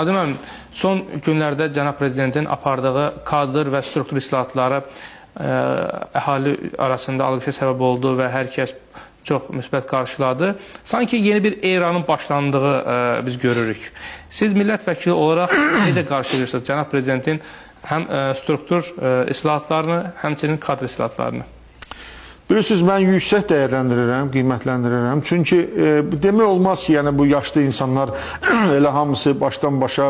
Adəm müəllim, son günlərdə cənab prezidentin apardığı kadr və struktur islahatları ə, əhali arasında alqışa səbəb oldu və hər kəs çox müsbət qarşıladı. Sanki yeni bir eranın başlandığı ə, biz görürük. Siz millət vəkili olaraq necə qarşılayırsınız cənab prezidentin həm ə, struktur ə, islahatlarını, həmçinin kadr islahatlarını? Bilirsiniz, mən yüksək dəyərləndirirəm, qiymətləndirirəm. Çünki e, demək olmaz ki, yəni bu yaşlı insanlar elə hamısı başdan başa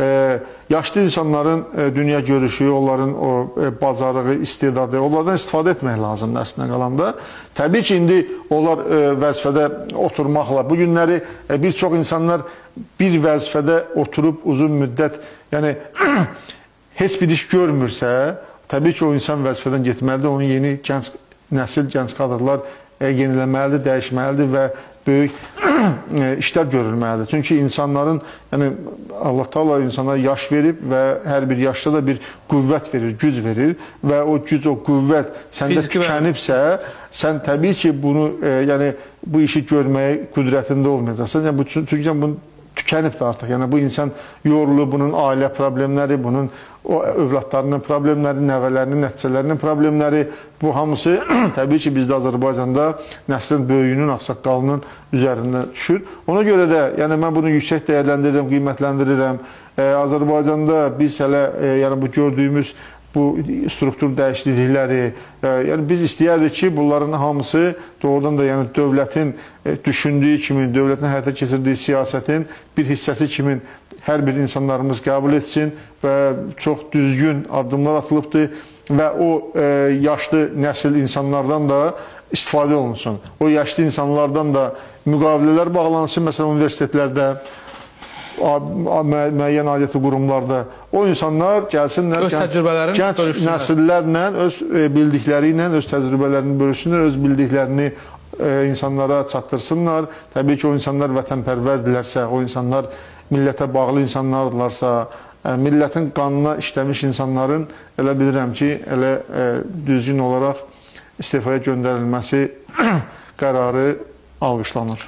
e, yaşlı insanların e, dünya görüşü, onların o e, bacarığı, istedadı, onlardan istifadə etmək lazımdır əslində qalanda. Təbii ki, indi onlar e, vəzifədə oturmaqla bu günləri e, bir çox insanlar bir vəzifədə oturub uzun müddət, yəni heç bir iş görmürsə, təbii ki, o insan vəzifədən getməlidir, onun yeni gənc nəsil gənc kadrlar e, yeniləməlidir, dəyişməlidir və böyük e, işlər görülməlidir. Çünki insanların, yəni Allah Taala insana yaş verib və hər bir yaşda da bir qüvvət verir, güc verir və o güc, o qüvvət səndə Fiziki tükənibsə, sən təbii ki, bunu, e, yəni bu işi görməyə qüdrətində olmayacaqsan. Yəni bu çünki bunu tükənibdir artıq. Yəni bu insan yorulur, bunun ailə problemləri, bunun o övladlarının problemləri, nəvələrinin, nəticələrinin problemləri, bu hamısı təbii ki, bizdə Azərbaycanda nəslin böyüyünün, ağsaqqalının üzərində düşür. Ona görə də, yəni mən bunu yüksək dəyərləndirirəm, qiymətləndirirəm. E, Azərbaycanda biz hələ e, yəni bu gördüyümüz bu struktur dəyişiklikləri, e, yəni biz istəyərdik ki, bunların hamısı doğrudan da yəni dövlətin e, düşündüyü kimi, dövlətin həyata keçirdiyi siyasətin bir hissəsi kimi hər bir insanlarımız qəbul etsin və çox düzgün addımlar atılıbdır və o e, yaşlı nəsil insanlardan da istifadə olunsun. O yaşlı insanlardan da müqavilələr bağlansın, məsələn, universitetlərdə, müəyyən aidiyyəti qurumlarda o insanlar gəlsinlər, öz gənc bölüşsünlər. nəsillərlə öz e, bildikləri ilə öz təcrübələrini bölüşsünlər, öz bildiklərini e, insanlara çatdırsınlar. Təbii ki, o insanlar vətənpərvərdirlərsə, o insanlar millətə bağlı insanlardırlarsa, e, millətin qanına işləmiş insanların elə bilirəm ki, elə düzgün olaraq istifaya göndərilməsi qərarı alqışlanır.